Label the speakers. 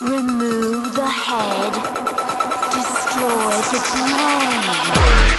Speaker 1: Remove the head. Destroy the brain.